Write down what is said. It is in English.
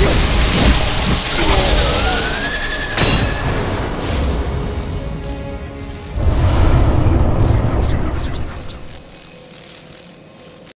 Yes!